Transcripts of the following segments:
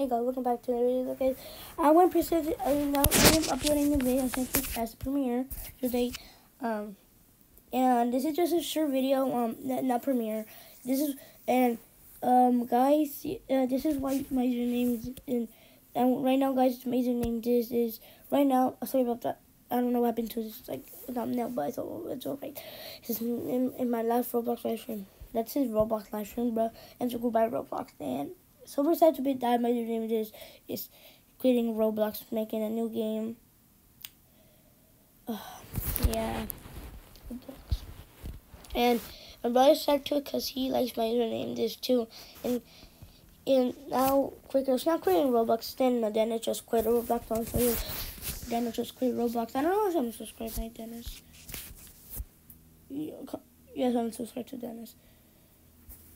Hey guys, welcome back to the video. Okay, I want to present. Now I am uploading the video since it's as Premiere today. Um, and this is just a short video. Um, not, not Premiere. This is and um, guys, uh, this is why my username is in. And right now, guys, my username this is right now. Sorry about that. I don't know what happened to this like thumbnail, but it's all it's alright. This is in, in my last Roblox live stream. That's his Roblox live stream, bro. And so goodbye Roblox and. Super sad to be died. My name is is creating Roblox, making a new game. Uh, yeah, Roblox. And my brother started too because he likes my username this too. And and now Quaker's not creating Roblox. Then Dennis just quit Roblox. Show you. Dennis just quit Roblox. I don't know if I'm subscribed to Dennis. Yes, I'm subscribed to Dennis.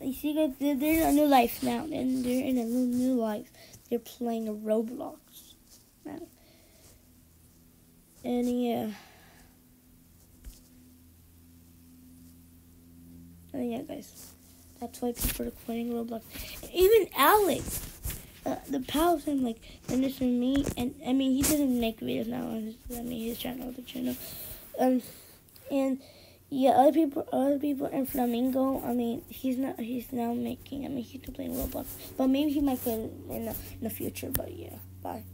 You see, they're, they're in a new life now, and they're in a new, new life. They're playing Roblox now. And yeah. And yeah, guys. That's why people are playing Roblox. Even Alex, uh, the pal of him like, and this is me, and I mean, he doesn't make videos now on his, I mean, his channel, the channel. Um, and yeah, other people, other people in Flamingo. I mean, he's not. He's now making. I mean, he's still playing Roblox, but maybe he might play in the in the future. But yeah, bye.